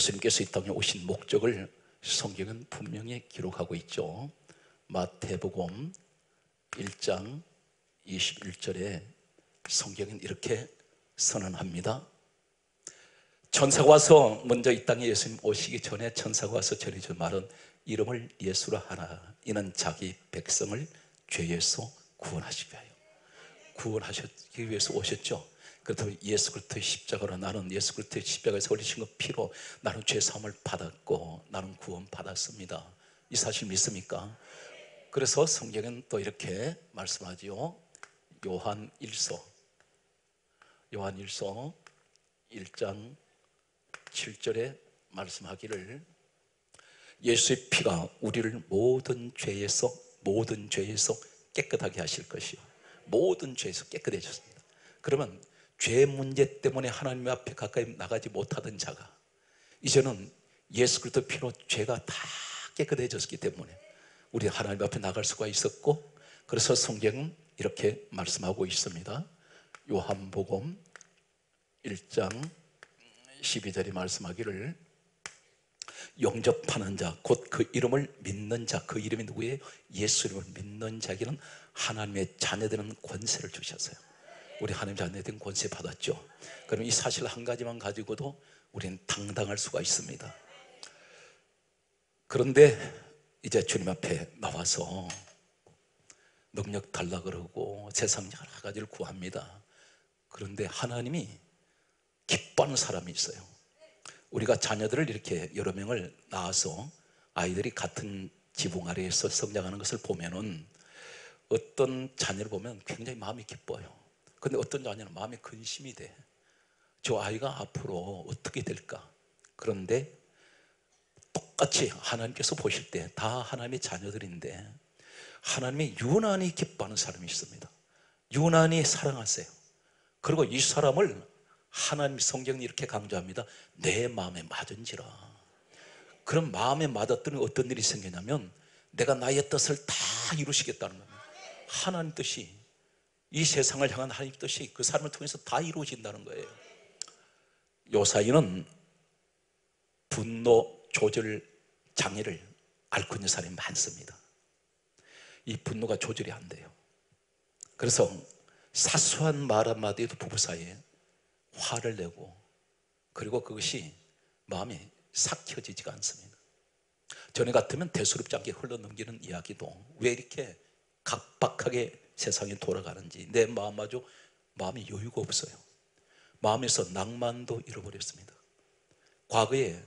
예수님께서 이 땅에 오신 목적을 성경은 분명히 기록하고 있죠. 마태복음 1장 21절에 성경은 이렇게 선언합니다. 천사가 와서 먼저 이 땅에 예수님 오시기 전에 천사가 와서 전해준 말은 이름을 예수라 하나 이는 자기 백성을 죄에서 구원하시기 위하여 구원하시기 위해서 오셨죠. 그렇다면 예수 그리스도의 십자가로 나는 예수 그리스도의 십자가에서 흘리신 것 피로 나는 죄 사함을 받았고 나는 구원 받았습니다. 이 사실 믿습니까? 그래서 성경은 또 이렇게 말씀하지요. 요한 1서 요한 1서 1장 7절에 말씀하기를 예수의 피가 우리를 모든 죄에서 모든 죄에서 깨끗하게 하실 것이요 모든 죄에서 깨끗해졌습니다. 그러면 죄 문제 때문에 하나님 앞에 가까이 나가지 못하던 자가 이제는 예수 그리스도 피로 죄가 다 깨끗해졌기 때문에 우리 하나님 앞에 나갈 수가 있었고 그래서 성경은 이렇게 말씀하고 있습니다. 요한복음 1장 12절에 말씀하기를 영접하는 자, 곧 그 이름을 믿는 자, 그 이름이 누구예요? 예수 이름을 믿는 자에게는 하나님의 자녀되는 권세를 주셨어요. 우리 하나님 자녀된 권세 받았죠. 그럼 이 사실 한 가지만 가지고도 우리는 당당할 수가 있습니다. 그런데 이제 주님 앞에 나와서 능력 달라 그러고 세상 여러 가지를 구합니다. 그런데 하나님이 기뻐하는 사람이 있어요. 우리가 자녀들을 이렇게 여러 명을 낳아서 아이들이 같은 지붕 아래에서 성장하는 것을 보면은 어떤 자녀를 보면 굉장히 마음이 기뻐요. 근데 어떤 자녀는 마음이 근심이 돼. 저 아이가 앞으로 어떻게 될까? 그런데 똑같이 하나님께서 보실 때 다 하나님의 자녀들인데 하나님이 유난히 기뻐하는 사람이 있습니다. 유난히 사랑하세요. 그리고 이 사람을 하나님 성경이 이렇게 강조합니다. 내 마음에 맞은지라. 그럼 마음에 맞았더니 어떤 일이 생기냐면 내가 나의 뜻을 다 이루시겠다는 겁니다. 하나님 뜻이 이 세상을 향한 하나님 뜻이 그 사람을 통해서 다 이루어진다는 거예요. 요사이는 분노 조절 장애를 앓고 있는 사람이 많습니다. 이 분노가 조절이 안 돼요. 그래서 사소한 말 한마디에도 부부 사이에 화를 내고 그리고 그것이 마음이 삭혀지지가 않습니다. 전에 같으면 대수롭지 않게 흘러넘기는 이야기도 왜 이렇게 각박하게 세상이 돌아가는지 내 마음마저 마음이 여유가 없어요. 마음에서 낭만도 잃어버렸습니다. 과거에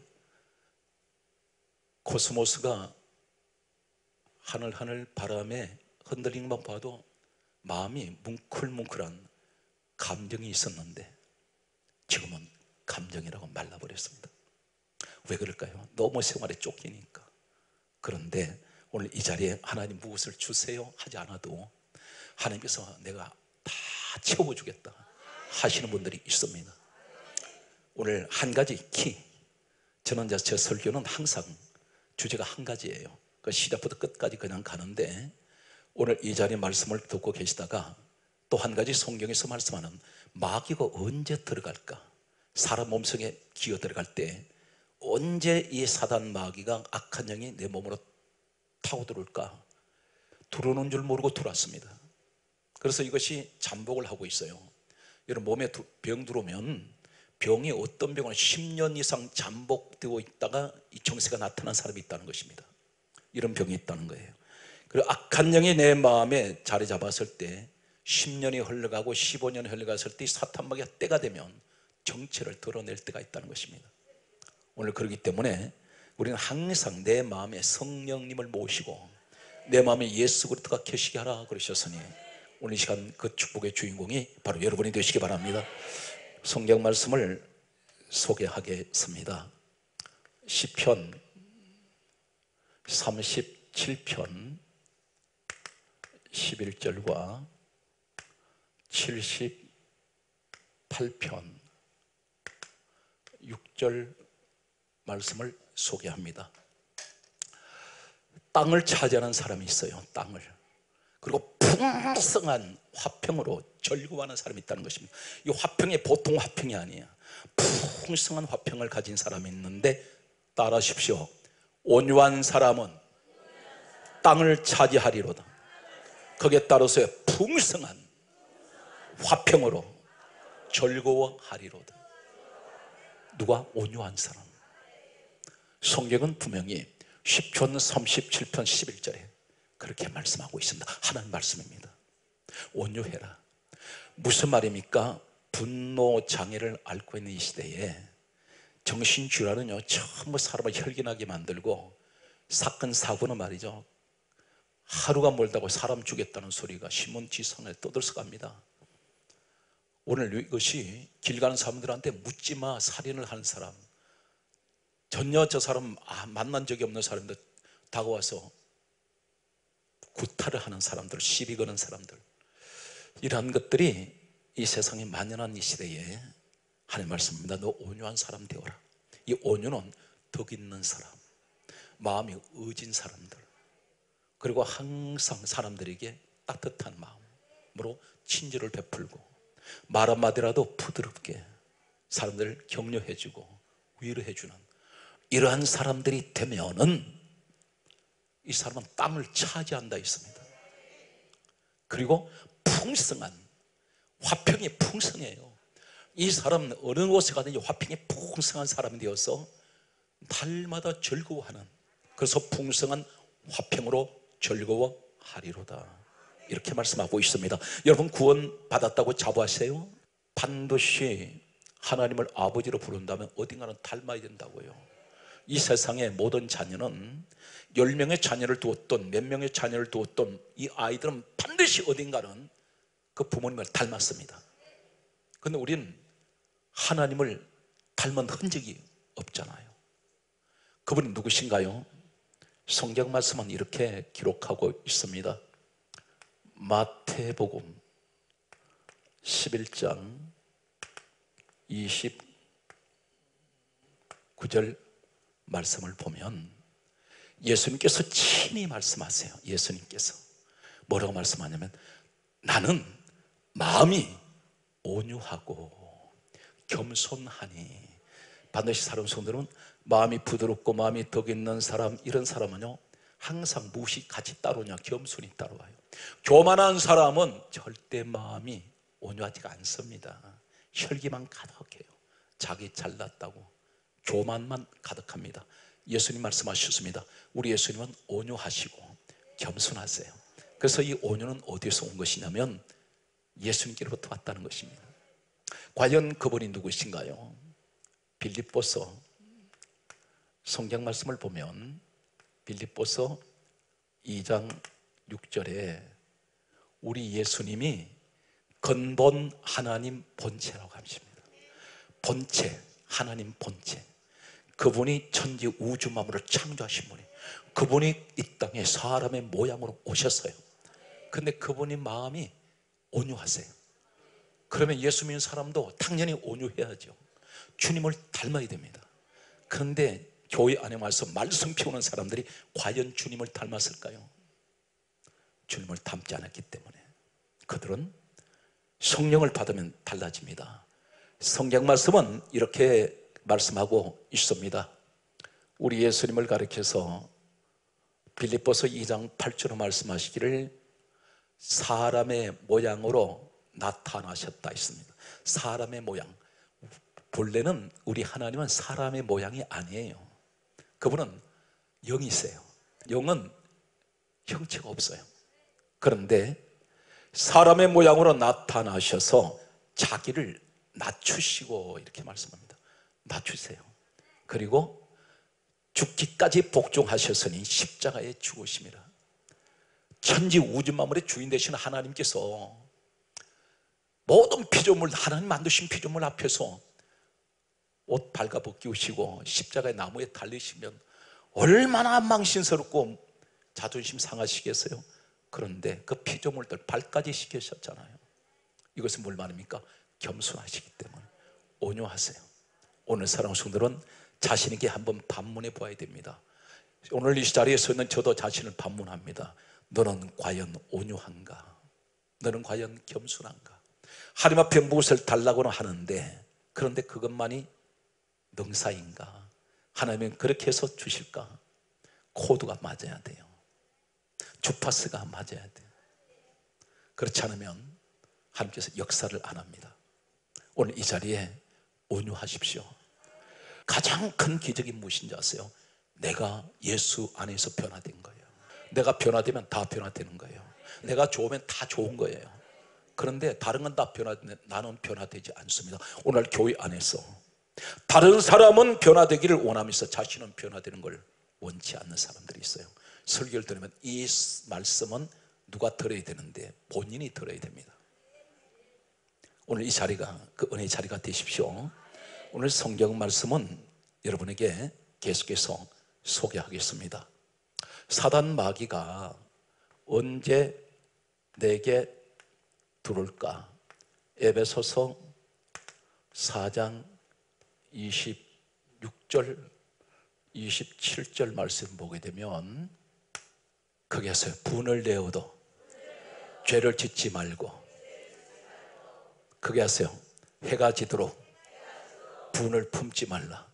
코스모스가 하늘 하늘 바람에 흔들리는 것 봐도 마음이 뭉클뭉클한 감정이 있었는데 지금은 감정이라고 말라버렸습니다. 왜 그럴까요? 너무 생활에 쫓기니까. 그런데 오늘 이 자리에 하나님 무엇을 주세요 하지 않아도 하나님께서 내가 다 채워주겠다 하시는 분들이 있습니다. 오늘 한 가지 키. 저는 제 설교는 항상 주제가 한 가지예요. 그 시작부터 끝까지 그냥 가는데 오늘 이 자리에 말씀을 듣고 계시다가 또 한 가지 성경에서 말씀하는 마귀가 언제 들어갈까? 사람 몸속에 기어 들어갈 때 언제 이 사단 마귀가 악한 영이 내 몸으로 타고 들어올까? 들어오는 줄 모르고 들어왔습니다. 그래서 이것이 잠복을 하고 있어요. 여러분 몸에 병 들어오면 병이 어떤 병은 10년 이상 잠복되고 있다가 이 정세가 나타난 사람이 있다는 것입니다. 이런 병이 있다는 거예요. 그리고 악한 영이 내 마음에 자리 잡았을 때 10년이 흘러가고 15년이 흘러갔을 때 사탄마귀가 때가 되면 정체를 드러낼 때가 있다는 것입니다. 오늘 그렇기 때문에 우리는 항상 내 마음에 성령님을 모시고 내 마음에 예수 그리스도가 계시게 하라 그러셨으니 오늘 이 시간 그 축복의 주인공이 바로 여러분이 되시기 바랍니다. 성경 말씀을 소개하겠습니다. 시편 37편 11절과 78편 6절 말씀을 소개합니다. 땅을 차지하는 사람이 있어요. 땅을. 그리고 풍성한 화평으로 절구하는 사람이 있다는 것입니다. 이 화평이 보통 화평이 아니에요. 풍성한 화평을 가진 사람이 있는데 따라하십시오. 온유한 사람은 땅을 차지하리로다. 거기에 따라서 풍성한 화평으로 즐거워하리로다. 누가? 온유한 사람. 성경은 분명히 10편 37편 11절에 그렇게 말씀하고 있습니다. 하나님 말씀입니다. 온유해라. 무슨 말입니까? 분노 장애를 앓고 있는 이 시대에 정신줄알은요 전부 사람을 혈기나게 만들고 사건 사고는 말이죠. 하루가 멀다고 사람 죽였다는 소리가 신문지선에 떠들썩합니다. 오늘 이것이 길 가는 사람들한테 묻지마 살인을 하는 사람 전혀 저 사람 아, 만난 적이 없는 사람들 다가와서 구타를 하는 사람들 시비 거는 사람들. 이러한 것들이 이 세상에 만연한 이 시대에 하나님 말씀입니다. 너 온유한 사람 되어라. 이 온유는 덕 있는 사람 마음이 의진 사람들 그리고 항상 사람들에게 따뜻한 마음으로 친절을 베풀고 말 한마디라도 부드럽게 사람들을 격려해주고 위로해주는 이러한 사람들이 되면은 이 사람은 땅을 차지한다 있습니다. 그리고 풍성한 화평이 풍성해요. 이 사람은 어느 곳에 가든지 화평이 풍성한 사람이 되어서 날마다 즐거워하는 그래서 풍성한 화평으로 즐거워하리로다. 이렇게 말씀하고 있습니다. 여러분 구원 받았다고 자부하세요? 반드시 하나님을 아버지로 부른다면 어딘가는 닮아야 된다고요 이 세상의 모든 자녀는 10명의 자녀를 두었던 몇 명의 자녀를 두었던 이 아이들은 반드시 어딘가는 그 부모님을 닮았습니다. 근데 우리는 하나님을 닮은 흔적이 없잖아요. 그분이 누구신가요? 성경 말씀은 이렇게 기록하고 있습니다. 마태복음 11장 29절 말씀을 보면 예수님께서 친히 말씀하세요. 예수님께서. 뭐라고 말씀하냐면 나는 마음이 온유하고 겸손하니 반드시 사람 성들은 마음이 부드럽고 마음이 덕 있는 사람 이런 사람은요 항상 무엇이 같이 따르냐? 겸손이 따라와요. 교만한 사람은 절대 마음이 온유하지가 않습니다. 혈기만 가득해요. 자기 잘났다고 교만만 가득합니다. 예수님 말씀하셨습니다. 우리 예수님은 온유하시고 겸손하세요. 그래서 이 온유는 어디서 온 것이냐면 예수님께로부터 왔다는 것입니다. 과연 그분이 누구신가요? 빌립보서 성경 말씀을 보면 빌립보서 2장 6절에 우리 예수님이 근본 하나님 본체라고 하십니다. 본체, 하나님 본체 그분이 천지 우주 만물을 창조하신 분이 그분이 이 땅에 사람의 모양으로 오셨어요. 근데 그분이 마음이 온유하세요. 그러면 예수 믿는 사람도 당연히 온유해야죠. 주님을 닮아야 됩니다. 그런데 교회 안에 와서 말씀 피우는 사람들이 과연 주님을 닮았을까요? 주님을 닮지 않았기 때문에. 그들은 성령을 받으면 달라집니다. 성경 말씀은 이렇게 말씀하고 있습니다. 우리 예수님을 가리켜서 빌립보서 2장 8절로 말씀하시기를 사람의 모양으로 나타나셨다 했습니다. 사람의 모양. 본래는 우리 하나님은 사람의 모양이 아니에요. 그분은 영이세요. 영은 형체가 없어요. 그런데 사람의 모양으로 나타나셔서 자기를 낮추시고 이렇게 말씀합니다 낮추세요. 그리고 죽기까지 복종하셨으니 십자가에 죽으심이라. 천지 우주 만물의 주인 되신 하나님께서 모든 피조물 하나님 만드신 피조물 앞에서 옷 발가 벗기우시고 십자가의 나무에 달리시면 얼마나 망신스럽고 자존심 상하시겠어요? 그런데 그 피조물들 발까지 시키셨잖아요. 이것은 뭘 말입니까? 겸손하시기 때문에 온유하세요 오늘 사랑하는 성들은 자신에게 한번 반문해 보아야 됩니다 오늘 이 자리에 서 있는 저도 자신을 반문합니다 너는 과연 온유한가? 너는 과연 겸손한가? 하나님 앞에 무엇을 달라고는 하는데 그런데 그것만이 능사인가? 하나님은 그렇게 해서 주실까? 코드가 맞아야 돼요. 주파수가 맞아야 돼요. 그렇지 않으면 하나님께서 역사를 안 합니다. 오늘 이 자리에 온유하십시오. 가장 큰 기적이 무엇인지 아세요? 내가 예수 안에서 변화된 거예요. 내가 변화되면 다 변화되는 거예요. 내가 좋으면 다 좋은 거예요. 그런데 다른 건 다 변화되는데 나는 변화되지 않습니다. 오늘 교회 안에서 다른 사람은 변화되기를 원하면서 자신은 변화되는 걸 원치 않는 사람들이 있어요. 설교를 들으면 이 말씀은 누가 들어야 되는데 본인이 들어야 됩니다. 오늘 이 자리가 그 은혜의 자리가 되십시오. 오늘 성경 말씀은 여러분에게 계속해서 소개하겠습니다. 사단 마귀가 언제 내게 들어올까? 에베소서 4장 26절 27절 말씀 보게 되면 거기에서 분을 내어도 죄를 짓지 말고 하세요 해가 지도록 분을 품지 말라.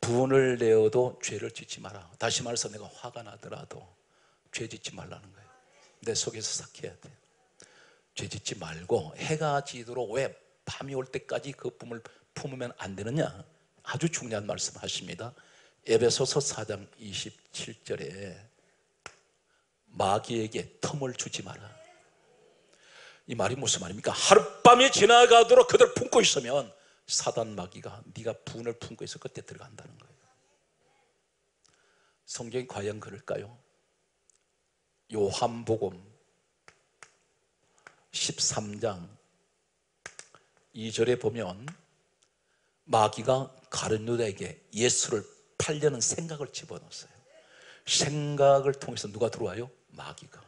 분을 내어도 죄를 짓지 마라. 다시 말해서 내가 화가 나더라도 죄 짓지 말라는 거예요. 내 속에서 삭해야 돼 죄 짓지 말고 해가 지도록 왜 밤이 올 때까지 그 품을 품으면 안 되느냐? 아주 중요한 말씀 하십니다. 에베소서 4장 27절에 마귀에게 텀을 주지 마라 이 말이 무슨 말입니까? 하룻밤이 지나가도록 그들 품고 있으면 사단 마귀가 네가 분을 품고 있어 그때 들어간다는 거예요 성경이 과연 그럴까요? 요한복음 13장 2절에 보면 마귀가 가룟유다에게 예수를 팔려는 생각을 집어넣었어요 생각을 통해서 누가 들어와요? 마귀가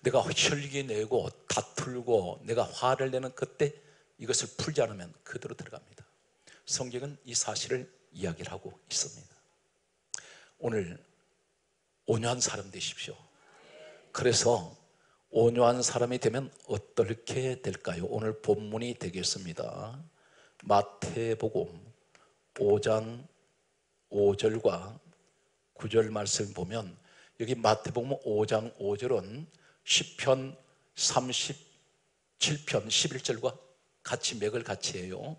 내가 혈기 내고 다툴고 내가 화를 내는 그때 이것을 풀지 않으면 그대로 들어갑니다. 성경은 이 사실을 이야기를 하고 있습니다. 오늘 온유한 사람 되십시오. 그래서 온유한 사람이 되면 어떻게 될까요? 오늘 본문이 되겠습니다. 마태복음 5장 5절과 9절 말씀 보면 여기 마태복음 5장 5절은 10편 37편 11절과 같이 맥을 같이 해요.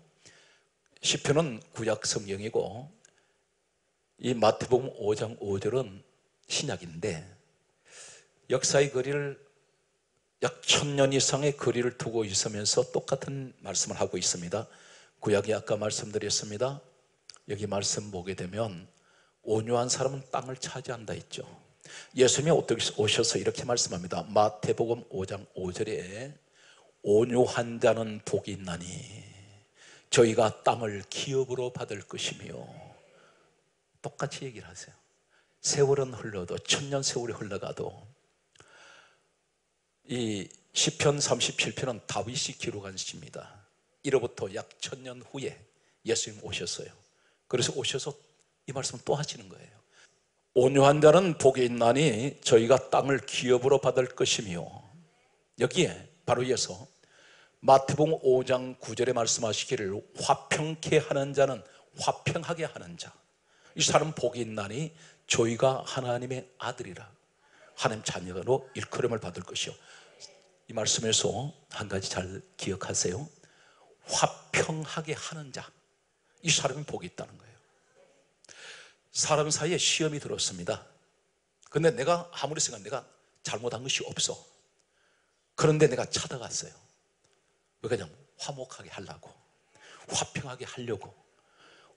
10편은 구약 성경이고 이 마태복음 5장 5절은 신약인데 역사의 거리를 약 천 년 이상의 거리를 두고 있으면서 똑같은 말씀을 하고 있습니다. 구약이 아까 말씀드렸습니다. 여기 말씀 보게 되면 온유한 사람은 땅을 차지한다 했죠 예수님이 오셔서 이렇게 말씀합니다. 마태복음 5장 5절에 온유한 자는 복이 있나니 저희가 땅을 기업으로 받을 것이며 똑같이 얘기를 하세요. 세월은 흘러도 천년 세월이 흘러가도 이 시편 37편은 다윗이 기록한 시입니다. 이로부터 약 천년 후에 예수님 오셨어요. 그래서 오셔서 이 말씀 또 하시는 거예요 온유한 자는 복이 있나니 저희가 땅을 기업으로 받을 것이며 여기에 바로 이어서 마태복음 5장 9절에 말씀하시기를 화평케 하는 자는 화평하게 하는 자 이 사람 복이 있나니 저희가 하나님의 아들이라. 하나님 자녀로 일컬음을 받을 것이요. 이 말씀에서 한 가지 잘 기억하세요. 화평하게 하는 자이 사람이 복이 있다는 거예요 사람 사이에 시험이 들었습니다. 근데 내가 아무리 생각 내가 잘못한 것이 없어. 그런데 내가 찾아갔어요. 왜 그냥 화목하게 하려고 화평하게 하려고.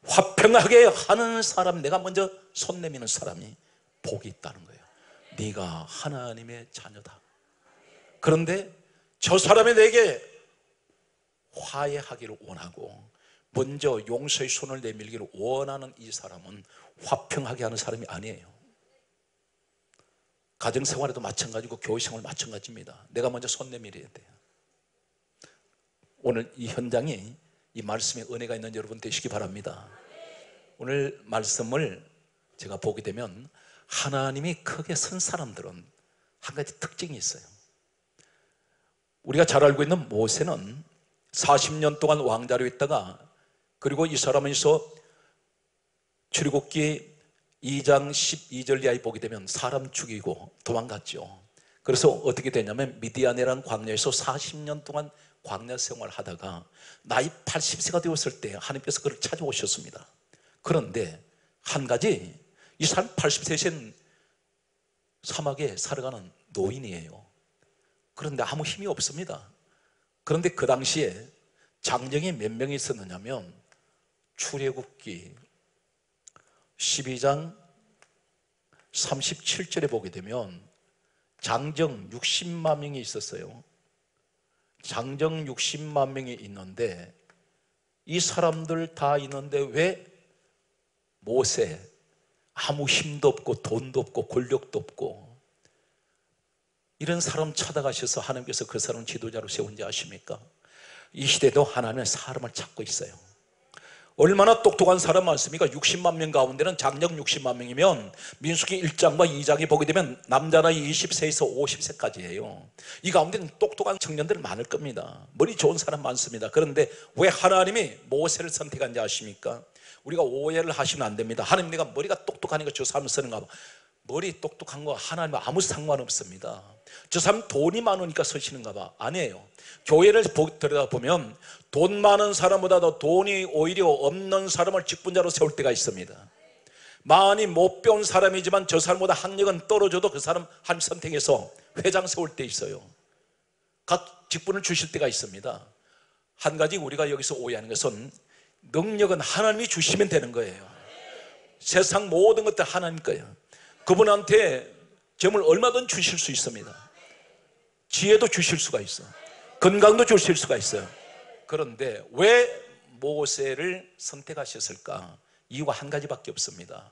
화평하게 하는 사람 내가 먼저 손 내미는 사람이 복이 있다는 거예요. 네가 하나님의 자녀다. 그런데 저 사람이 내게 화해하기를 원하고 먼저 용서의 손을 내밀기를 원하는 이 사람은 화평하게 하는 사람이 아니에요. 가정 생활에도 마찬가지고 교회 생활 마찬가지입니다. 내가 먼저 손 내밀어야 돼요. 오늘 이 현장에 이 말씀에 은혜가 있는 여러분 되시기 바랍니다. 오늘 말씀을 제가 보게 되면 하나님이 크게 선 사람들은 한 가지 특징이 있어요. 우리가 잘 알고 있는 모세는 40년 동안 왕자로 있다가 그리고 이 사람에서 출애굽기 2장 12절 이하에 보게 되면 사람 죽이고 도망갔죠. 그래서 어떻게 되냐면 미디안이라는 광야에서 40년 동안 광야 생활을 하다가 나이 80세가 되었을 때 하나님께서 그를 찾아오셨습니다. 그런데 한 가지 이 사람 80세신 사막에 살아가는 노인이에요. 그런데 아무 힘이 없습니다. 그런데 그 당시에 장정이 몇 명이 있었느냐면 출애굽기 12장 37절에 보게 되면 장정 60만 명이 있었어요. 장정 60만 명이 있는데 이 사람들 다 있는데 왜 모세 아무 힘도 없고 돈도 없고 권력도 없고 이런 사람 찾아가셔서 하나님께서 그 사람 지도자로 세운지 아십니까? 이 시대도 하나님의 사람을 찾고 있어요. 얼마나 똑똑한 사람 많습니까? 60만 명 가운데는 장정 60만 명이면 민수기 1장과 2장에 보게 되면 남자 나이 20세에서 50세까지예요. 이 가운데는 똑똑한 청년들 많을 겁니다. 머리 좋은 사람 많습니다. 그런데 왜 하나님이 모세를 선택한지 아십니까? 우리가 오해를 하시면 안 됩니다. 하나님 내가 머리가 똑똑하니까 저 사람 쓰는가 봐. 머리 똑똑한 거 하나님 아무 상관없습니다. 저 사람 돈이 많으니까 서시는가 봐. 아니에요. 교회를 들여다보면 돈 많은 사람보다도 돈이 오히려 없는 사람을 직분자로 세울 때가 있습니다. 많이 못 배운 사람이지만 저 사람보다 학력은 떨어져도 그 사람 한 선택해서 회장 세울 때 있어요. 각 직분을 주실 때가 있습니다. 한 가지 우리가 여기서 오해하는 것은 능력은 하나님이 주시면 되는 거예요. 세상 모든 것들 하나님 거예요. 그분한테 점을 얼마든 주실 수 있습니다. 지혜도 주실 수가 있어. 건강도 주실 수가 있어요. 그런데 왜 모세를 선택하셨을까? 이유가 한 가지밖에 없습니다.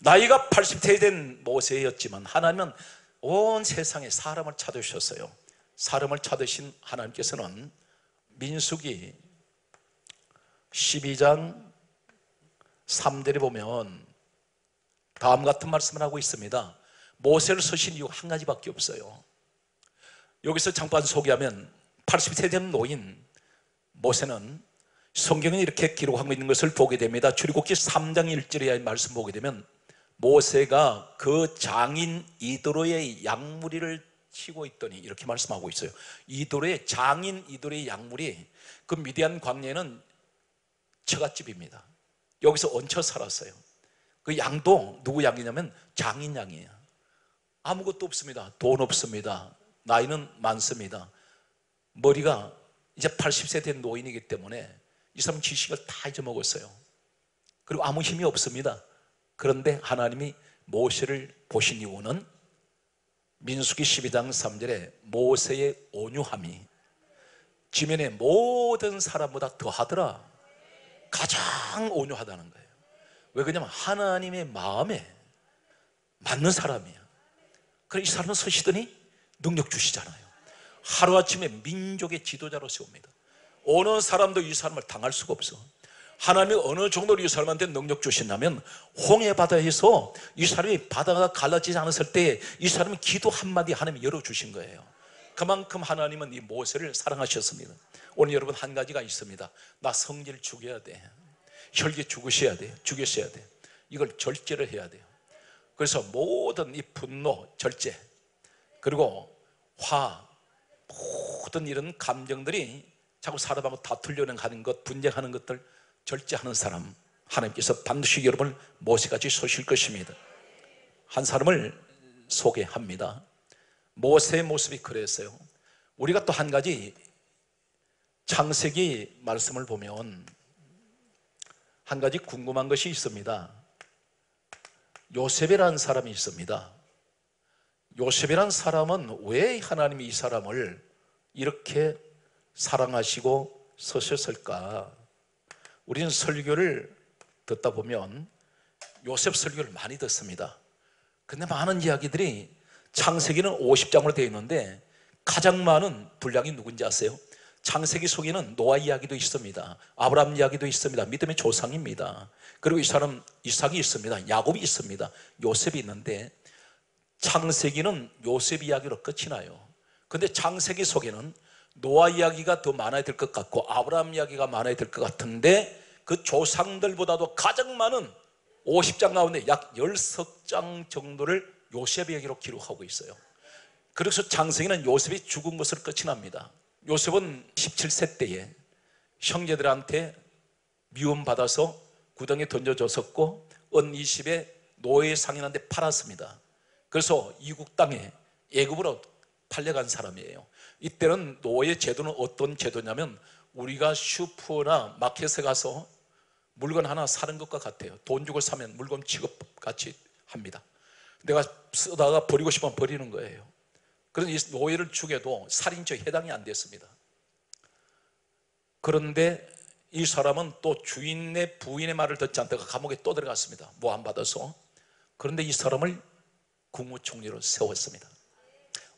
나이가 80세 된 모세였지만 하나님은 온 세상에 사람을 찾으셨어요. 사람을 찾으신 하나님께서는 민숙이 12장 3절에 보면 다음 같은 말씀을 하고 있습니다. 모세를 서신 이유 한 가지밖에 없어요. 여기서 잠깐 소개하면 80세 된 노인 모세는 성경에 이렇게 기록하고 있는 것을 보게 됩니다. 출애굽기 3장 1절의 말씀 보게 되면 모세가 그 장인 이도로의 양무리를 치고 있더니 이렇게 말씀하고 있어요. 이도로의 장인 이도로의 양무리 그 미디안 광야에는 처갓집입니다. 여기서 얹혀 살았어요. 그 양도 누구 양이냐면 장인 양이에요. 아무것도 없습니다. 돈 없습니다. 나이는 많습니다. 머리가 이제 80세 된 노인이기 때문에 이 사람 지식을 다 잊어먹었어요. 그리고 아무 힘이 없습니다. 그런데 하나님이 모세를 보신 이유는 민수기 12장 3절에 모세의 온유함이 지면의 모든 사람보다 더하더라. 가장 온유하다는 거예요. 왜 그러냐면 하나님의 마음에 맞는 사람이야. 그래 이 사람은 서시더니 능력 주시잖아요. 하루아침에 민족의 지도자로 세웁니다. 어느 사람도 이 사람을 당할 수가 없어. 하나님이 어느 정도로 이 사람한테 능력 주신다면 홍해 바다에서 이 사람이 바다가 갈라지지 않았을 때 이 사람이 기도 한마디 하나님이 열어주신 거예요. 그만큼 하나님은 이 모세를 사랑하셨습니다. 오늘 여러분 한 가지가 있습니다. 나 성질 죽여야 돼. 혈기 죽으셔야 돼. 죽였어야 돼. 이걸 절제를 해야 돼요. 그래서 모든 이 분노, 절제, 그리고 화, 모든 이런 감정들이 자꾸 사람하고 다투려는 하는 것, 분쟁하는 것들 절제하는 사람 하나님께서 반드시 여러분을 모세같이 소실 것입니다. 한 사람을 소개합니다. 모세의 모습이 그랬어요. 우리가 또 한 가지 창세기 말씀을 보면 한 가지 궁금한 것이 있습니다. 요셉이라는 사람이 있습니다. 요셉이라는 사람은 왜 하나님이 이 사람을 이렇게 사랑하시고 서셨을까? 우리는 설교를 듣다 보면 요셉 설교를 많이 듣습니다. 근데 많은 이야기들이 창세기는 50장으로 되어 있는데 가장 많은 분량이 누군지 아세요? 창세기 속에는 노아 이야기도 있습니다. 아브라함 이야기도 있습니다. 믿음의 조상입니다. 그리고 이 사람 이삭이 있습니다. 야곱이 있습니다. 요셉이 있는데 창세기는 요셉 이야기로 끝이 나요. 근데 창세기 속에는 노아 이야기가 더 많아야 될 것 같고 아브라함 이야기가 많아야 될 것 같은데 그 조상들보다도 가장 많은 50장 가운데 약 10장 정도를 요셉 이야기로 기록하고 있어요 그래서 장세기는 요셉이 죽은 것으로 끝이 납니다 요셉은 17세 때에 형제들한테 미움받아서 구덩이에 던져졌었고 은 20에 노예 상인한테 팔았습니다. 그래서 이국 땅에 예급으로 팔려간 사람이에요. 이때는 노예 제도는 어떤 제도냐면 우리가 슈퍼나 마켓에 가서 물건 하나 사는 것과 같아요. 돈 주고 사면 물건 취급 같이 합니다. 내가 쓰다가 버리고 싶으면 버리는 거예요 이 노예를 죽여도 살인죄 해당이 안 됐습니다. 그런데 이 사람은 또 주인의 부인의 말을 듣지 않다가 감옥에 또 들어갔습니다. 모함받아서. 그런데 이 사람을 국무총리로 세웠습니다.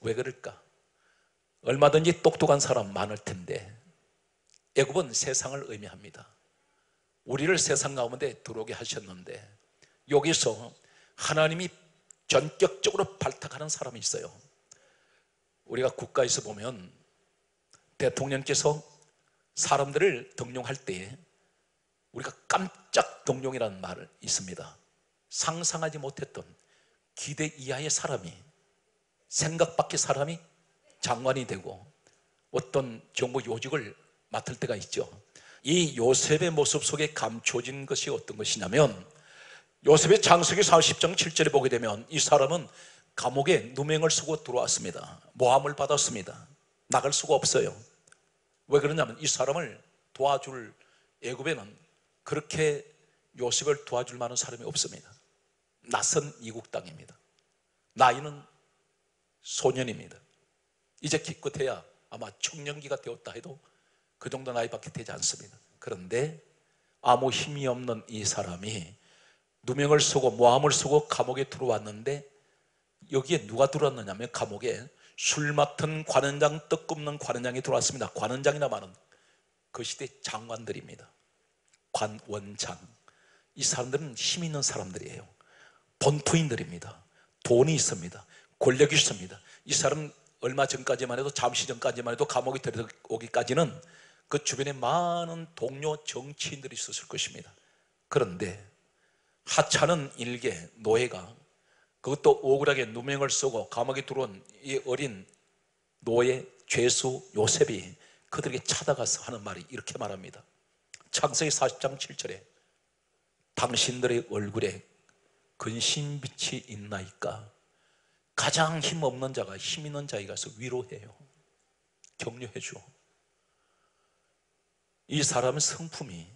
왜 그럴까? 얼마든지 똑똑한 사람 많을 텐데 애굽은 세상을 의미합니다. 우리를 세상 가운데 들어오게 하셨는데 여기서 하나님이 전격적으로 발탁하는 사람이 있어요 우리가 국가에서 보면 대통령께서 사람들을 등용할 때 우리가 깜짝 등용이라는 말을 있습니다. 상상하지 못했던 기대 이하의 사람이 생각 밖의 사람이 장관이 되고 어떤 정부 요직을 맡을 때가 있죠. 이 요셉의 모습 속에 감춰진 것이 어떤 것이냐면 요셉의 장세기 40장 7절에 보게 되면 이 사람은 감옥에 누명을 쓰고 들어왔습니다. 모함을 받았습니다. 나갈 수가 없어요. 왜 그러냐면 이 사람을 도와줄 애굽에는 그렇게 요셉을 도와줄 만한 사람이 없습니다. 낯선 이국 땅입니다. 나이는 소년입니다. 이제 기껏해야 아마 청년기가 되었다 해도 그 정도 나이밖에 되지 않습니다. 그런데 아무 힘이 없는 이 사람이 누명을 쓰고 모함을 쓰고 감옥에 들어왔는데 여기에 누가 들어왔느냐면 감옥에 술 맡은 관원장 떡 굽는 관원장이 들어왔습니다. 관원장이나 말은 그 시대 장관들입니다. 관원장. 이 사람들은 힘 있는 사람들이에요. 본투인들입니다. 돈이 있습니다. 권력이 있습니다. 이 사람 얼마 전까지만 해도 잠시 전까지만 해도 감옥에 들어오기까지는 그 주변에 많은 동료 정치인들이 있었을 것입니다. 그런데 하찮은 일개 노예가 그것도 억울하게 누명을 쓰고 감옥에 들어온 이 어린 노예 죄수 요셉이 그들에게 찾아가서 하는 말이 이렇게 말합니다. 창세기 40장 7절에 당신들의 얼굴에 근심빛이 있나이까? 가장 힘없는 자가 힘 있는 자에 가서 위로해요. 격려해 줘. 이 사람의 성품이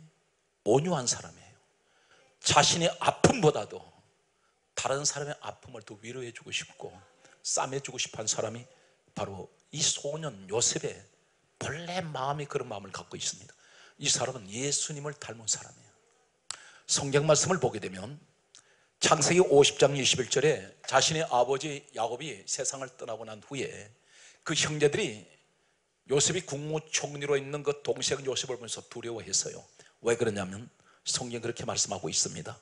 온유한 사람이에요. 자신의 아픔보다도 다른 사람의 아픔을 더 위로해 주고 싶고 싸매 주고 싶은 사람이 바로 이 소년 요셉의 본래 마음이 그런 마음을 갖고 있습니다. 이 사람은 예수님을 닮은 사람이에요. 성경 말씀을 보게 되면 창세기 50장 21절에 자신의 아버지 야곱이 세상을 떠나고 난 후에 그 형제들이 요셉이 국무총리로 있는 그 동생 요셉을 보면서 두려워했어요. 왜 그러냐면 성경 그렇게 말씀하고 있습니다.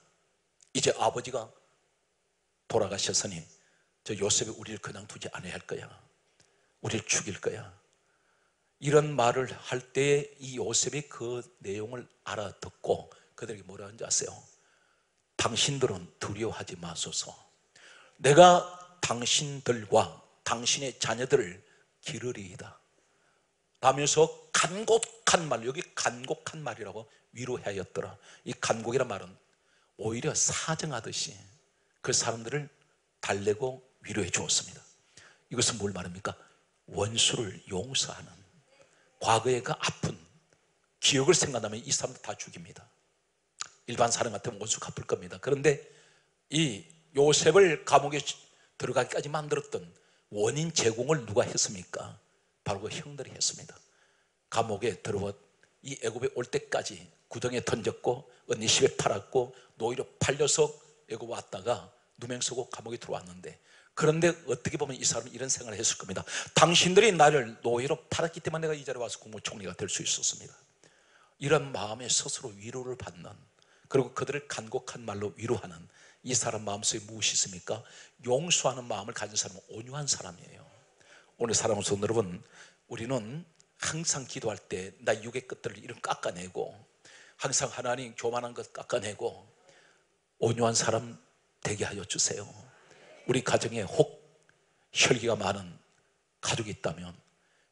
이제 아버지가 돌아가셨으니 저 요셉이 우리를 그냥 두지 않아야 할 거야. 우리를 죽일 거야. 이런 말을 할때이 요셉이 그 내용을 알아듣고 그들에게 뭐라 하는지 아세요? 당신들은 두려워하지 마소서. 내가 당신들과 당신의 자녀들을 기르리이다. 라면서 간곡한 말 여기 간곡한 말이라고 위로하였더라. 이 간곡이란 말은 오히려 사정하듯이 그 사람들을 달래고 위로해 주었습니다 이것은 뭘 말합니까? 원수를 용서하는 과거의 그 아픈 기억을 생각하면 이 사람들 다 죽입니다 일반 사람 같으면 원수 갚을 겁니다 그런데 이 요셉을 감옥에 들어가기까지 만들었던 원인 제공을 누가 했습니까? 바로 그 형들이 했습니다 감옥에 들어와 이 애굽에 올 때까지 구덩이에 던졌고 언니십에 팔았고 노예로 팔려서 애굽 왔다가 누명 쓰고 감옥에 들어왔는데 그런데 어떻게 보면 이 사람은 이런 생각을 했을 겁니다. 당신들이 나를 노예로 팔았기 때문에 내가 이 자리에 와서 국무총리가 될 수 있었습니다. 이런 마음에 스스로 위로를 받는 그리고 그들을 간곡한 말로 위로하는 이 사람 마음속에 무엇이 있습니까? 용서하는 마음을 가진 사람은 온유한 사람이에요. 오늘 사랑하는 여러분 우리는 항상 기도할 때 나 육의 끝들을 이름 깎아내고 항상 하나님 교만한 것 깎아내고 온유한 사람 되게 하여 주세요. 우리 가정에 혹 혈기가 많은 가족이 있다면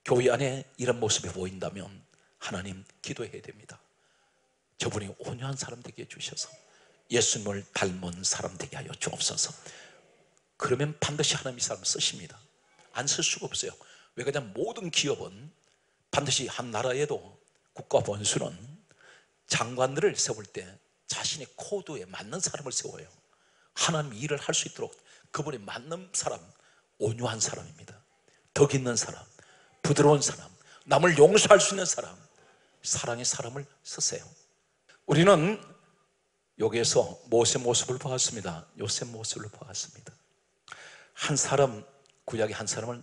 교회 안에 이런 모습이 보인다면 하나님 기도해야 됩니다. 저분이 온유한 사람 되게 해주셔서 예수님을 닮은 사람 되게 하여 주옵소서. 그러면 반드시 하나님 이 사람 쓰십니다. 안 쓸 수가 없어요. 왜 그냥 모든 기업은 반드시 한 나라에도 국가 원수는 장관들을 세울 때 자신의 코드에 맞는 사람을 세워요. 하나님 일을 할 수 있도록 그분이 맞는 사람 온유한 사람입니다. 덕 있는 사람 부드러운 사람 남을 용서할 수 있는 사람 사랑의 사람을 쓰세요. 우리는 여기에서 모세 모습을 보았습니다. 요셉 모습을 보았습니다. 한 사람 구약의 한 사람을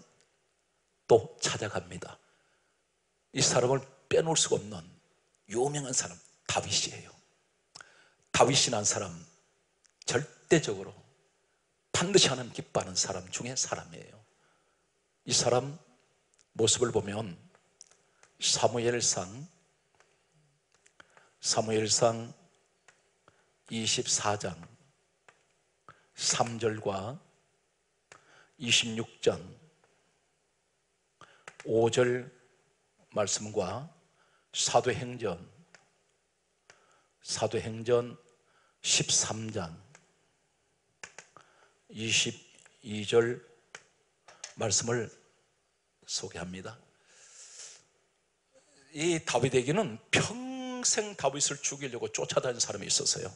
또 찾아갑니다. 이 사람을 빼놓을 수가 없는 유명한 사람 다윗이에요 다윗이란 사람 절대적으로 반드시 하나님 기뻐하는 사람 중에 사람이에요. 이 사람 모습을 보면 사무엘상 사무엘상 24장 3절과 26장 5절 말씀과 사도행전 사도행전 13장 22절 말씀을 소개합니다. 이 다윗에게는 평생 다윗을 죽이려고 쫓아다니는 사람이 있었어요.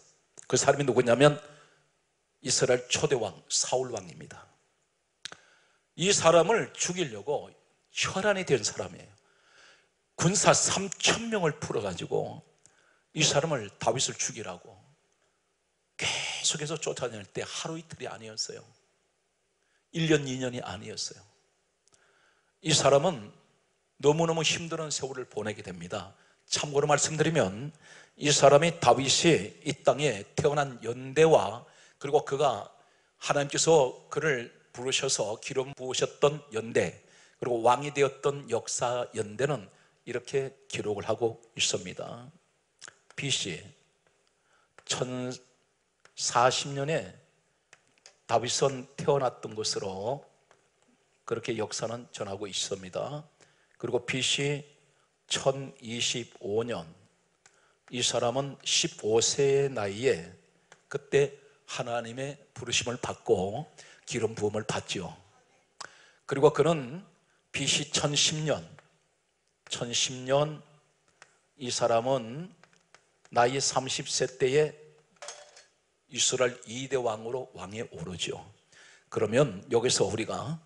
그 사람이 누구냐면 이스라엘 초대왕 사울왕입니다. 이 사람을 죽이려고 혈안이 된 사람이에요. 군사 3천 명을 풀어가지고 이 사람을 다윗을 죽이라고 계 속해서 쫓아다닐 때 하루 이틀이 아니었어요. 1년 2년이 아니었어요. 이 사람은 너무너무 힘든 세월을 보내게 됩니다. 참고로 말씀드리면 이 사람이 다윗이 이 땅에 태어난 연대와 그리고 그가 하나님께서 그를 부르셔서 기름 부으셨던 연대 그리고 왕이 되었던 역사 연대는 이렇게 기록을 하고 있습니다. BC 1040년에 다윗은 태어났던 것으로 그렇게 역사는 전하고 있습니다. 그리고 BC 1025년 이 사람은 15세의 나이에 그때 하나님의 부르심을 받고 기름 부음을 받죠 그리고 그는 BC 1010년 1010년 이 사람은 나이 30세 때에 이스라엘 2대 왕으로 왕에 오르죠 그러면 여기서 우리가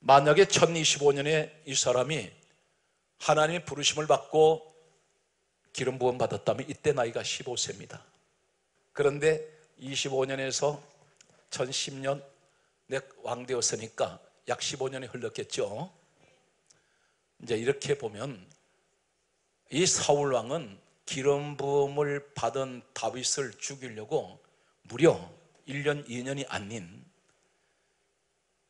만약에 1025년에 이 사람이 하나님의 부르심을 받고 기름 부음 받았다면 이때 나이가 15세입니다. 그런데 25년에서 1010년 내 왕 되었으니까 약 15년이 흘렀겠죠. 이제 이렇게 보면 이 사울 왕은 기름 부음을 받은 다윗을 죽이려고 무려 1년 2년이 아닌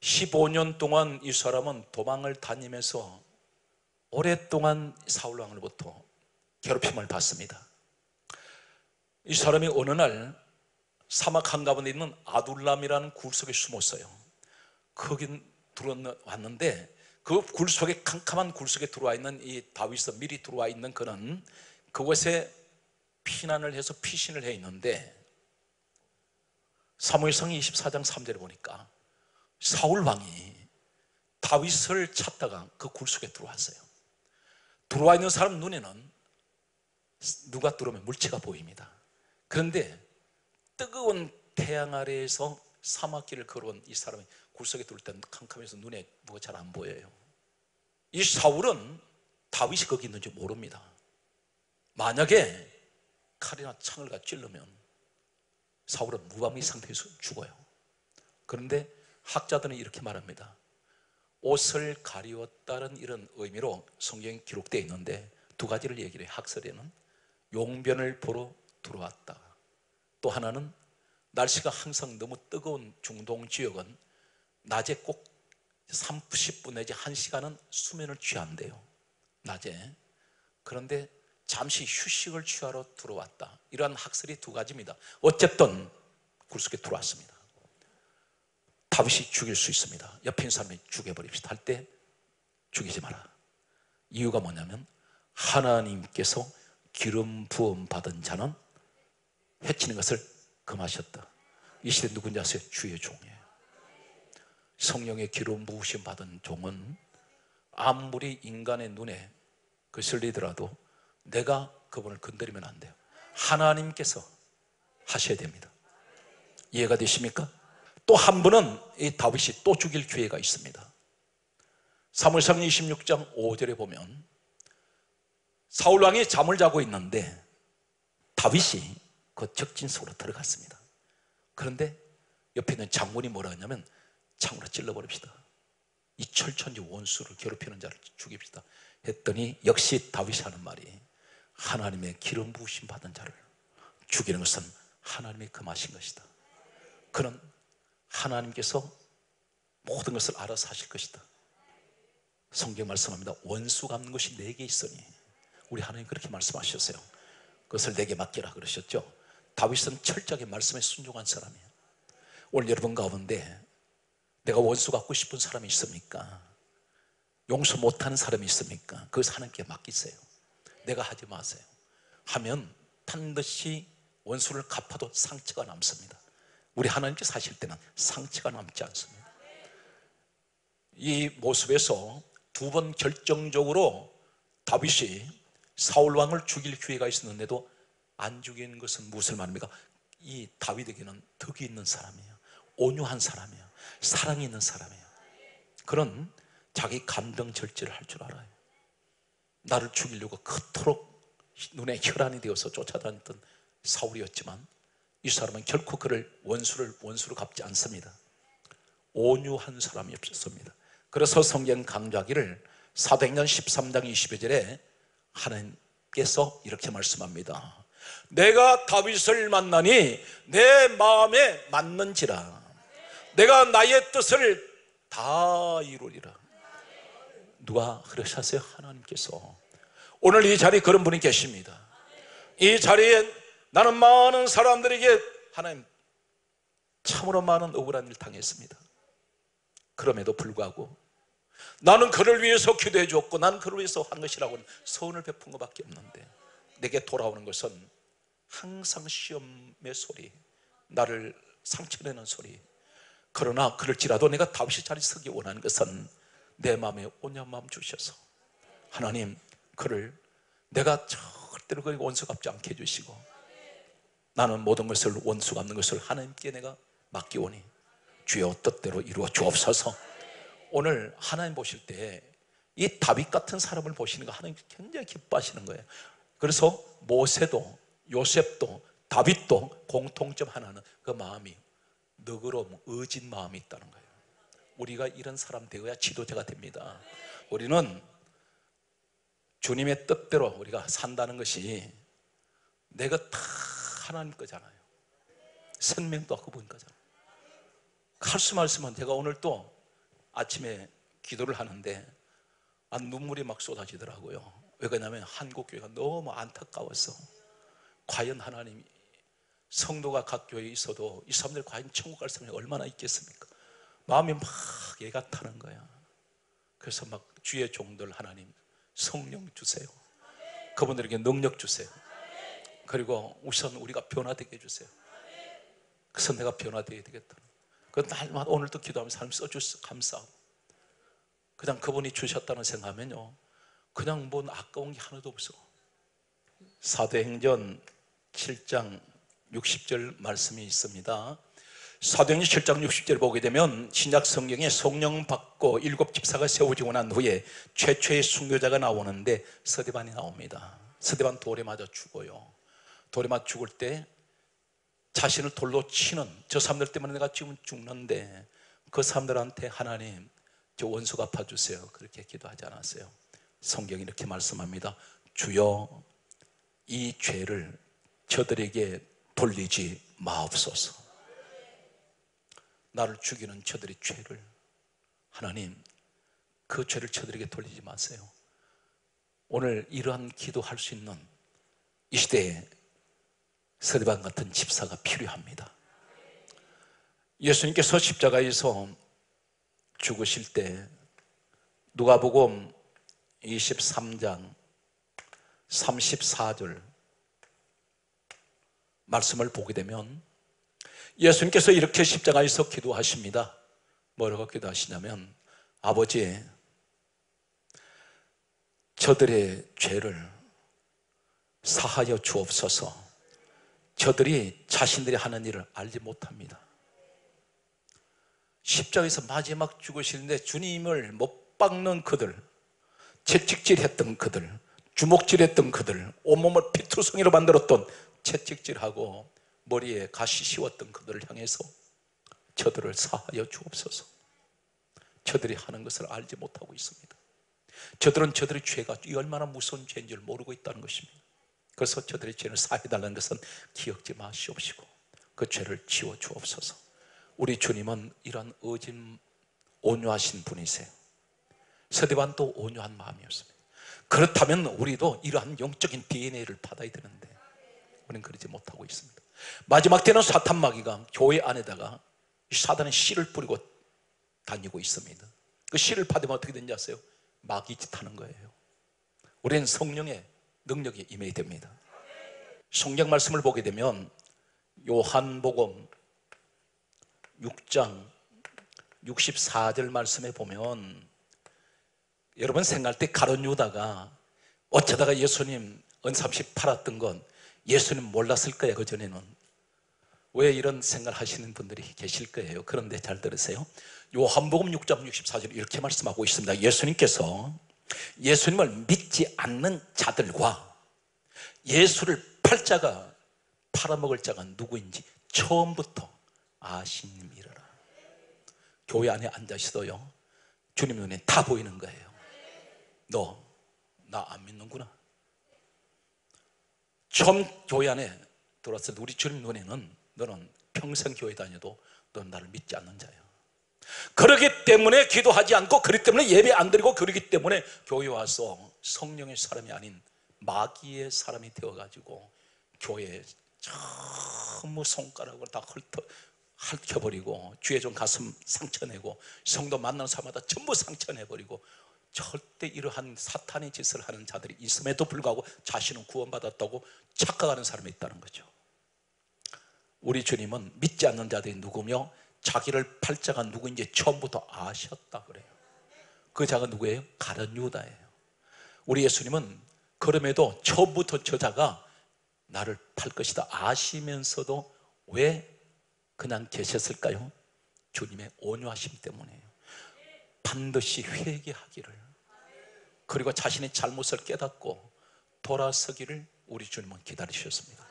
15년 동안 이 사람은 도망을 다니면서 오랫동안 사울 왕으로부터 괴롭힘을 받습니다. 이 사람이 어느 날 사막 한가운데 있는 아둘람이라는 굴 속에 숨었어요. 거긴 들어왔는데 그 굴 속에 캄캄한 굴 속에 들어와 있는 이 다윗은 미리 들어와 있는 그는 그곳에 피난을 해서 피신을 해 있는데 사무엘상 24장 3절에 보니까 사울 왕이 다윗을 찾다가 그 굴 속에 들어왔어요. 들어와 있는 사람 눈에는 누가 들어오면 물체가 보입니다. 그런데 뜨거운 태양 아래에서 사막길을 걸어온 이 사람이 굴속에 들어올 때는 캄캄해서 눈에 뭐가 잘 안 보여요. 이 사울은 다윗이 거기 있는지 모릅니다. 만약에 칼이나 창을 가 찔르면 사울은 무방비 상태에서 죽어요. 그런데 학자들은 이렇게 말합니다. 옷을 가리웠다는 이런 의미로 성경에 기록되어 있는데 두 가지를 얘기를 해요. 학설에는 용변을 보러 들어왔다. 또 하나는 날씨가 항상 너무 뜨거운 중동 지역은 낮에 꼭 30분 내지 1시간은 수면을 취한대요. 낮에. 그런데 잠시 휴식을 취하러 들어왔다. 이러한 학설이 두 가지입니다. 어쨌든 굴속에 들어왔습니다. 다윗이 죽일 수 있습니다. 옆에 있는 사람이 죽여버립시다. 할 때 죽이지 마라. 이유가 뭐냐면 하나님께서 기름 부음 받은 자는 해치는 것을 금하셨다. 이 시대 누군지 아세요? 주의 종이에요. 성령의 기름 부으심 받은 종은 아무리 인간의 눈에 거슬리더라도 내가 그분을 건드리면 안 돼요. 하나님께서 하셔야 됩니다. 이해가 되십니까? 또 한 분은 이 다윗이 또 죽일 기회가 있습니다. 사무엘상 26장 5절에 보면 사울왕이 잠을 자고 있는데 다윗이 그 적진 속으로 들어갔습니다. 그런데 옆에 있는 장군이 뭐라 했냐면 창으로 찔러버립시다. 이 철천지 원수를 괴롭히는 자를 죽입시다 했더니 역시 다윗이 하는 말이 하나님의 기름 부으심 받은 자를 죽이는 것은 하나님이 금하신 것이다. 그는 하나님께서 모든 것을 알아서 하실 것이다. 성경 말씀합니다. 원수 갚는 것이 내게 있으니 우리 하나님 그렇게 말씀하셨어요. 그것을 내게 맡기라 그러셨죠. 다윗은 철저하게 말씀에 순종한 사람이에요. 오늘 여러분 가운데 내가 원수 갚고 싶은 사람이 있습니까? 용서 못하는 사람이 있습니까? 그것을 하나님께 맡기세요 내가 하지 마세요. 하면 반드시 원수를 갚아도 상처가 남습니다. 우리 하나님께서 하실 때는 상처가 남지 않습니다. 이 모습에서 두 번 결정적으로 다윗이 사울 왕을 죽일 기회가 있었는데도 안 죽이는 것은 무엇을 말합니까? 이 다윗에게는 덕이 있는 사람이에요. 온유한 사람이에요. 사랑이 있는 사람이에요. 그런 자기 감정 절제를 할 줄 알아요 나를 죽이려고 그토록 눈에 혈안이 되어서 쫓아다녔던 사울이었지만 이 사람은 결코 그를 원수를 원수로 갚지 않습니다. 온유한 사람이 없었습니다. 그래서 성경 강좌기를 사도행전 13장 20여 절에 하나님께서 이렇게 말씀합니다. 내가 다윗을 만나니 내 마음에 맞는지라. 내가 나의 뜻을 다 이루리라 누가 그러셨어요? 하나님께서. 오늘 이 자리에 그런 분이 계십니다. 이 자리에 나는 많은 사람들에게 하나님 참으로 많은 억울한 일 당했습니다. 그럼에도 불구하고 나는 그를 위해서 기도해 줬고 나는 그를 위해서 한 것이라고는 소원을 베푼 것밖에 없는데 내게 돌아오는 것은 항상 시험의 소리 나를 상처내는 소리. 그러나 그럴지라도 내가 다윗의 자리에 서기 원하는 것은 내 마음에 온유한 마음 주셔서 하나님 그를 내가 절대로 그 원수 갚지 않게 해주시고 나는 모든 것을 원수 갚는 것을 하나님께 내가 맡기오니 주여 뜻대로 이루어 주옵소서. 오늘 하나님 보실 때 이 다윗 같은 사람을 보시는 거 하나님 굉장히 기뻐하시는 거예요. 그래서 모세도 요셉도 다윗도 공통점 하나는 그 마음이 너그러움, 의진 마음이 있다는 거예요 우리가 이런 사람 되어야 지도자가 됩니다. 우리는 주님의 뜻대로 우리가 산다는 것이 내가 다 하나님 거잖아요. 생명도 그분 거잖아요. 할수 말씀은 제가 오늘 또 아침에 기도를 하는데 아, 눈물이 막 쏟아지더라고요. 왜 그러냐면 한국 교회가 너무 안타까워서 과연 하나님이 성도가 각 교회에 있어도 이 사람들 과연 천국 갈 사람이 얼마나 있겠습니까 마음이 막 얘가 타는 거야. 그래서 막 주의 종들 하나님 성령 주세요. 그분들에게 능력 주세요. 그리고 우선 우리가 변화되게 해주세요. 그래서 내가 변화되어야 되겠다. 그 날마다 오늘도 기도하면서 하나님 써주셔서 감사하고. 그냥 그분이 주셨다는 생각하면요. 그냥 뭔 아까운 게 하나도 없어. 사도행전 7장 60절 말씀이 있습니다 사도행전 7장 60절 보게 되면 신약 성경에 성령 받고 일곱 집사가 세워지고 난 후에 최초의 순교자가 나오는데 서대반이 나옵니다. 서대반 돌에 맞아 죽어요. 돌에 맞아 죽을 때 자신을 돌로 치는 저 사람들 때문에 내가 지금 죽는데 그 사람들한테 하나님 저 원수 갚아주세요. 그렇게 기도하지 않았어요. 성경이 이렇게 말씀합니다 주여 이 죄를 저들에게 돌리지 마옵소서 나를 죽이는 저들의 죄를. 하나님 그 죄를 저들에게 돌리지 마세요. 오늘 이러한 기도할 수 있는 이 시대에 서대반 같은 집사가 필요합니다. 예수님께서 십자가에서 죽으실 때 누가복음 23장 34절 말씀을 보게 되면 예수님께서 이렇게 십자가에서 기도하십니다. 뭐라고 기도하시냐면 아버지 저들의 죄를 사하여 주옵소서. 저들이 자신들이 하는 일을 알지 못합니다. 십자가에서 마지막 죽으시는데 주님을 못 박는 그들 채찍질했던 그들 주먹질했던 그들 온몸을 피투성이로 만들었던 채찍질하고 머리에 가시 씌웠던 그들을 향해서 저들을 사하여 주옵소서. 저들이 하는 것을 알지 못하고 있습니다. 저들은 저들의 죄가 얼마나 무서운 죄인 줄 모르고 있다는 것입니다. 그래서 저들의 죄를 사해달라는 것은 기억지 마시옵시고 그 죄를 지워 주옵소서. 우리 주님은 이런 어진 온유하신 분이세요. 서대반도 온유한 마음이었습니다. 그렇다면 우리도 이러한 영적인 DNA를 받아야 되는데 우리는 그러지 못하고 있습니다 마지막 때는 사탄 마귀가 교회 안에다가 사단의 씨를 뿌리고 다니고 있습니다. 그 씨를 받으면 어떻게 되는지 아세요? 마귀 짓 하는 거예요. 우리는 성령의 능력이 임해야 됩니다. 성경 말씀을 보게 되면 요한복음 6장 64절 말씀에 보면 여러분 생각할 때 가론 유다가 어쩌다가 예수님 은삼십 팔았던 건 예수님 몰랐을 거예요 그 전에는. 왜 이런 생각을 하시는 분들이 계실 거예요? 그런데 잘 들으세요. 요한복음 6장 64절 이렇게 말씀하고 있습니다. 예수님께서 예수님을 믿지 않는 자들과 예수를 팔 자가 팔아먹을 자가 누구인지 처음부터 아십니라. 교회 안에 앉아 있어도요. 주님 눈에 다 보이는 거예요. 너 나 안 믿는구나 처음 교회 안에 들어왔을 때 우리 주님 눈에는 너는 평생 교회 다녀도 넌 나를 믿지 않는 자야. 그러기 때문에 기도하지 않고 그렇기 때문에 예배 안 드리고 그러기 때문에 교회 와서 성령의 사람이 아닌 마귀의 사람이 되어가지고 교회에 전부 손가락으로 다 훑어 핥혀버리고 주의 종 가슴 상처내고 성도 만나는 사람마다 전부 상처내버리고 절대 이러한 사탄의 짓을 하는 자들이 있음에도 불구하고 자신은 구원받았다고 착각하는 사람이 있다는 거죠 우리 주님은 믿지 않는 자들이 누구며 자기를 팔 자가 누구인지 처음부터 아셨다 그래요 그 자가 누구예요? 가련 유다예요 우리 예수님은 그럼에도 처음부터 저 자가 나를 팔 것이다 아시면서도 왜 그냥 계셨을까요? 주님의 온유하심 때문에요 반드시 회개하기를. 그리고 자신의 잘못을 깨닫고 돌아서기를 우리 주님은 기다리셨습니다.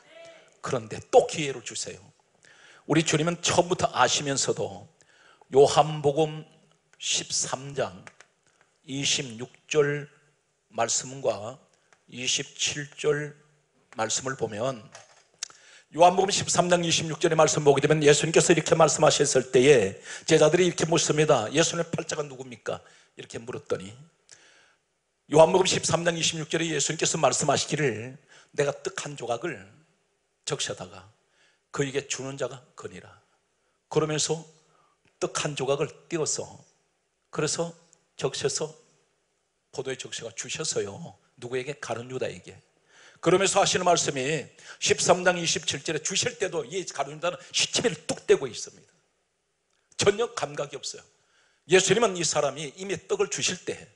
그런데 또 기회를 주세요. 우리 주님은 처음부터 아시면서도 요한복음 13장 26절 말씀과 27절 말씀을 보면 요한복음 13장 26절의 말씀 보게 되면 예수님께서 이렇게 말씀하셨을 때에 제자들이 이렇게 묻습니다 예수님의 팔자가 누굽니까? 이렇게 물었더니 요한복음 13장 26절에 예수님께서 말씀하시기를 내가 떡 한 조각을 적셔다가 그에게 주는 자가 거니라 그러면서 떡 한 조각을 띄어서 그래서 적셔서 포도의 적셔가 주셔서요 누구에게? 가른 유다에게 그러면서 하시는 말씀이 13장 27절에 주실 때도 이 가른 유다는 시치미를 뚝 떼고 있습니다. 전혀 감각이 없어요. 예수님은 이 사람이 이미 떡을 주실 때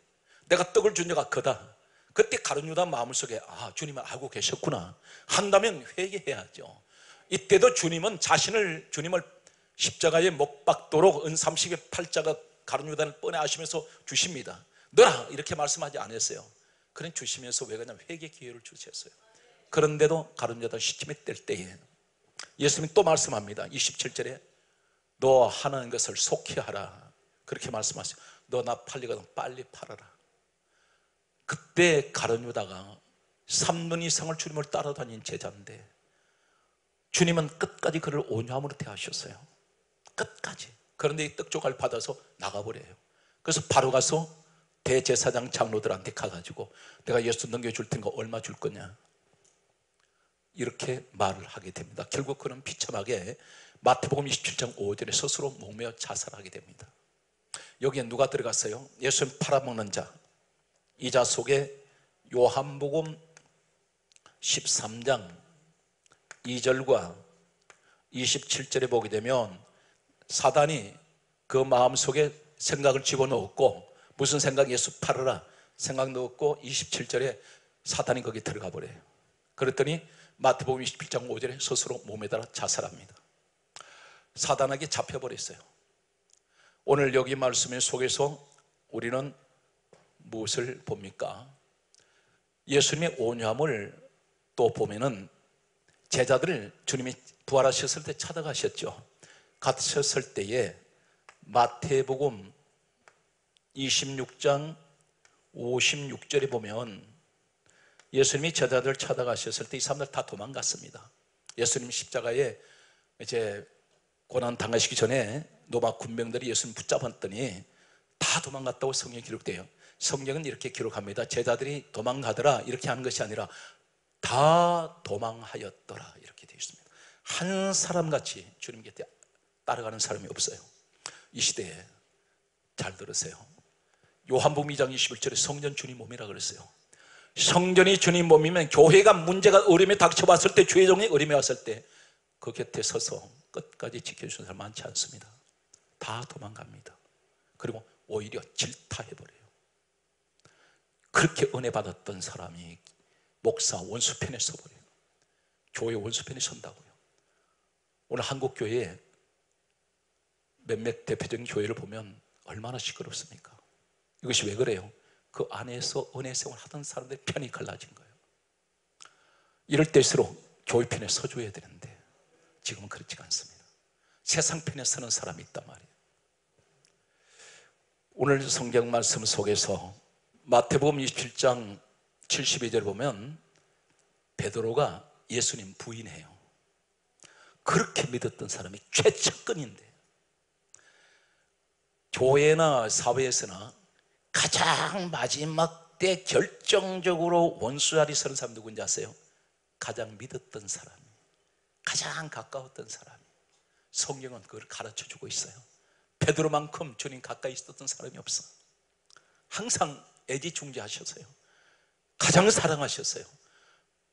내가 떡을 준 자가 그다. 그때 가룟 유다 마음속에 아 주님은 알고 계셨구나. 한다면 회개해야죠. 이때도 주님은 자신을 주님을 십자가에 못 박도록 은삼식의 팔자가 가룟 유다를 뻔히 아시면서 주십니다. 너라! 이렇게 말씀하지 않았어요 그런 주시면서 왜 그러냐면 회개 기회를 주셨어요. 그런데도 가룟 유다 시침이 뗄 때에 예수님이 또 말씀합니다. 27절에 너 하는 것을 속히 하라. 그렇게 말씀하세요. 너 나 팔리거든 빨리 팔아라. 그때 가룟유다가 3년 이상을 주님을 따라다닌 제자인데 주님은 끝까지 그를 온유함으로 대하셨어요. 끝까지. 그런데 이 떡조각을 받아서 나가버려요. 그래서 바로 가서 대제사장 장로들한테 가가지고 내가 예수 넘겨줄 테니까 얼마 줄 거냐? 이렇게 말을 하게 됩니다. 결국 그는 비참하게 마태복음 27장 5절에 스스로 목매어 자살하게 됩니다. 여기에 누가 들어갔어요? 예수님 팔아먹는 자. 이 자 속에 요한복음 13장 2절과 27절에 보게 되면 사단이 그 마음속에 생각을 집어넣었고 무슨 생각 예수 팔으라 생각 넣었고 27절에 사단이 거기 들어가 버려요. 그랬더니 마태복음 27장 5절에 스스로 몸에 달아 자살합니다. 사단에게 잡혀버렸어요. 오늘 여기 말씀 속에서 우리는 무엇을 봅니까? 예수님의 온유함을 또 보면은 제자들을 주님이 부활하셨을 때 찾아가셨죠. 가셨을 때에 마태복음 26장 56절에 보면 예수님이 제자들 찾아가셨을 때 이 사람들 다 도망갔습니다. 예수님 십자가에 이제 고난 당하시기 전에 노마 군병들이 예수님 붙잡았더니 다 도망갔다고 성경에 기록돼요. 성경은 이렇게 기록합니다. 제자들이 도망가더라 이렇게 하는 것이 아니라 다 도망하였더라 이렇게 되어 있습니다. 한 사람같이 주님 곁에 따라가는 사람이 없어요. 이 시대에 잘 들으세요 요한복음 2장 21절에 성전 주님 몸이라 그랬어요. 성전이 주님 몸이면 교회가 문제가 어려움에 닥쳐봤을 때 주의 종이 어려움에 왔을 때 그 곁에 서서 끝까지 지켜주는 사람 많지 않습니다. 다 도망갑니다. 그리고 오히려 질타해버려요. 그렇게 은혜 받았던 사람이 목사 원수편에 서버려요. 교회 원수편에 선다고요. 오늘 한국교회 몇몇 대표적인 교회를 보면 얼마나 시끄럽습니까 이것이 왜 그래요? 그 안에서 은혜 생활 하던 사람들의 편이 갈라진 거예요. 이럴 때일수록 교회 편에 서줘야 되는데 지금은 그렇지가 않습니다. 세상 편에 서는 사람이 있단 말이에요. 오늘 성경 말씀 속에서 마태복음 27장 72절 보면 베드로가 예수님 부인해요. 그렇게 믿었던 사람이 최측근인데 교회나 사회에서나 가장 마지막 때 결정적으로 원수자리 서는 사람 누군지 아세요? 가장 믿었던 사람 가장 가까웠던 사람 성경은 그걸 가르쳐 주고 있어요. 베드로만큼 주님 가까이 있었던 사람이 없어. 항상 애지중지하셨어요. 가장 사랑하셨어요.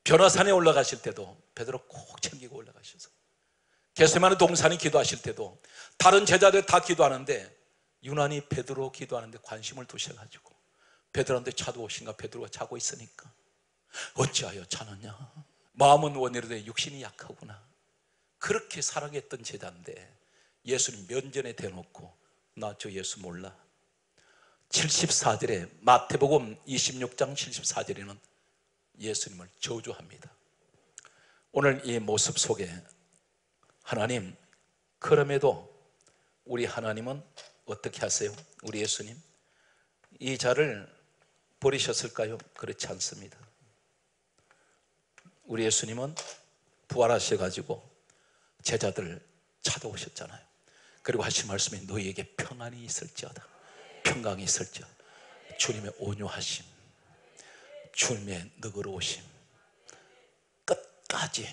변화산에 올라가실 때도 베드로 꼭 챙기고 올라가셔서. 게세마네 동산에 기도하실 때도 다른 제자들 다 기도하는데 유난히 베드로 기도하는데 관심을 두셔가지고 베드로한테 차도 오신가? 베드로가 자고 있으니까. 어찌하여 자느냐? 마음은 원이로되 육신이 약하구나. 그렇게 사랑했던 제자인데 예수님 면전에 대놓고 나 저 예수 몰라. 74절에 마태복음 26장 74절에는 예수님을 저주합니다. 오늘 이 모습 속에 하나님 그럼에도 우리 하나님은 어떻게 하세요? 우리 예수님 이 자를 버리셨을까요? 그렇지 않습니다 우리 예수님은 부활하셔가지고 제자들 찾아오셨잖아요 그리고 하신 말씀이 너희에게 평안이 있을지어다 평강이 있을지어다 주님의 온유하심 주님의 너그러우심 끝까지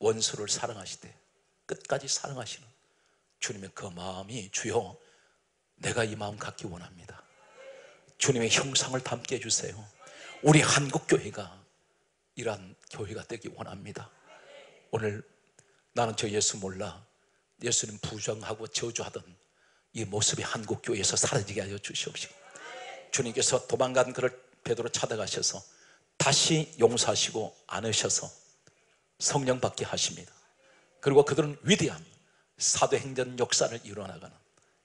원수를 사랑하시되 끝까지 사랑하시는 주님의 그 마음이 주여 내가 이 마음 갖기 원합니다. 주님의 형상을 담게 해주세요. 우리 한국교회가 이러한 교회가 되기 원합니다. 오늘 나는 저 예수 몰라 예수님 부정하고 저주하던 이 모습이 한국교회에서 사라지게 하여 주시옵시고 주님께서 도망간 그를 베드로 찾아가셔서 다시 용서하시고 안으셔서 성령 받게 하십니다. 그리고 그들은 위대한 사도행전 역사를 이루어나가는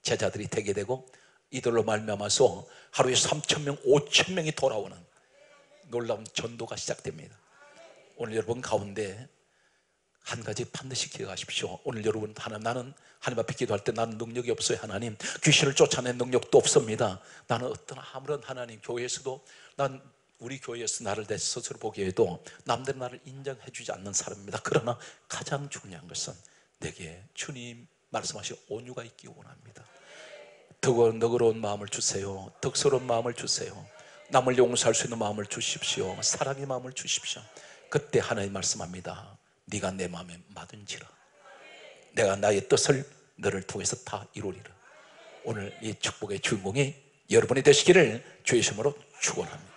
제자들이 되게 되고 이들로 말미암아서 하루에 3천 명, 5천 명이 돌아오는 놀라운 전도가 시작됩니다. 오늘 여러분 가운데 한 가지 반드시 기억하십시오. 오늘 여러분 하나 나는 하나님 앞에 기도할 때 나는 능력이 없어요 하나님. 귀신을 쫓아낸 능력도 없습니다. 나는 어떤 아무런 하나님 교회에서도 난 우리 교회에서 나를 내 스스로 보기에도 남들 나를 인정해 주지 않는 사람입니다. 그러나 가장 중요한 것은 내게 주님 말씀하신 온유가 있기 원합니다. 더 너그러운 마음을 주세요. 덕스러운 마음을 주세요. 남을 용서할 수 있는 마음을 주십시오. 사랑의 마음을 주십시오. 그때 하나님 말씀합니다. 네가 내 마음에 맞은지라. 내가 나의 뜻을 너를 통해서 다 이루리라. 오늘 이 축복의 주인공이 여러분이 되시기를 주의 이름으로 축원합니다